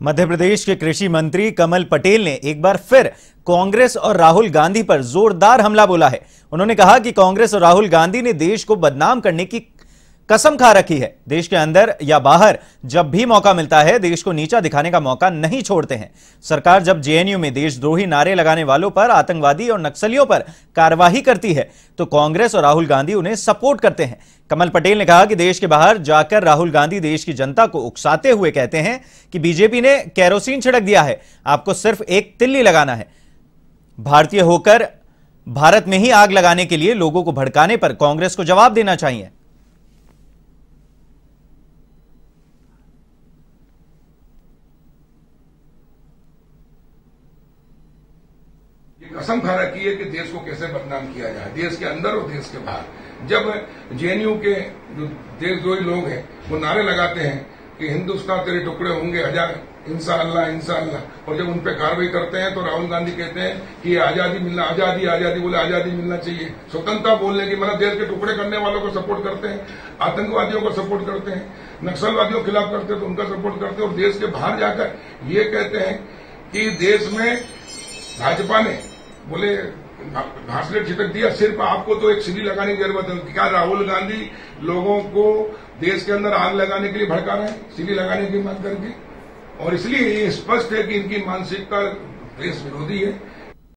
मध्य प्रदेश के कृषि मंत्री कमल पटेल ने एक बार फिर कांग्रेस और राहुल गांधी पर जोरदार हमला बोला है। उन्होंने कहा कि कांग्रेस और राहुल गांधी ने देश को बदनाम करने की कसम खा रखी है। देश के अंदर या बाहर, जब भी मौका मिलता है, देश को नीचा दिखाने का मौका नहीं छोड़ते हैं। सरकार जब जेएनयू में देशद्रोही नारे लगाने वालों पर, आतंकवादी और नक्सलियों पर कार्रवाई करती है तो कांग्रेस और राहुल गांधी उन्हें सपोर्ट करते हैं। कमल पटेल ने कहा कि देश के बाहर जाकर राहुल गांधी देश की जनता को उकसाते हुए कहते हैं कि बीजेपी ने कैरोसिन छिड़क दिया है, आपको सिर्फ़ एक तिल्ली लगाना है। भारतीय होकर भारत में ही आग लगाने के लिए लोगों को भड़काने पर कांग्रेस को जवाब देना चाहिए। ये कसम खा रखी है कि देश को कैसे बदनाम किया जाए, देश के अंदर और देश के बाहर। जब जेएनयू के जो देशद्रोही लोग हैं, वो नारे लगाते हैं कि हिंदुस्तान तेरे टुकड़े होंगे, हज़ार इंसा अल्लाह इंसा अल्लाह और जब उन पर कार्रवाई करते हैं तो राहुल गांधी कहते हैं कि आज़ादी मिलना, आज़ादी आज़ादी, बोले आज़ादी मिलना चाहिए। स्वतंत्रता बोलने की मतलब देश के टुकड़े करने वालों को सपोर्ट करते हैं, आतंकवादियों को सपोर्ट करते हैं, नक्सलवादियों के खिलाफ करते हैं तो उनका सपोर्ट करते हैं, और देश के बाहर जाकर ये कहते हैं कि देश में भाजपा ने बोले घासलेट छिटक दिया सिर्फ़ आपको तो एक सीढ़ी लगाने की ज़रूरत है। क्या राहुल गांधी लोगों को देश के अंदर आग लगाने के लिए भड़का रहे हैं? सीढ़ी लगाने की मांग करके। और इसलिए ये स्पष्ट है कि इनकी मानसिकता देश विरोधी है।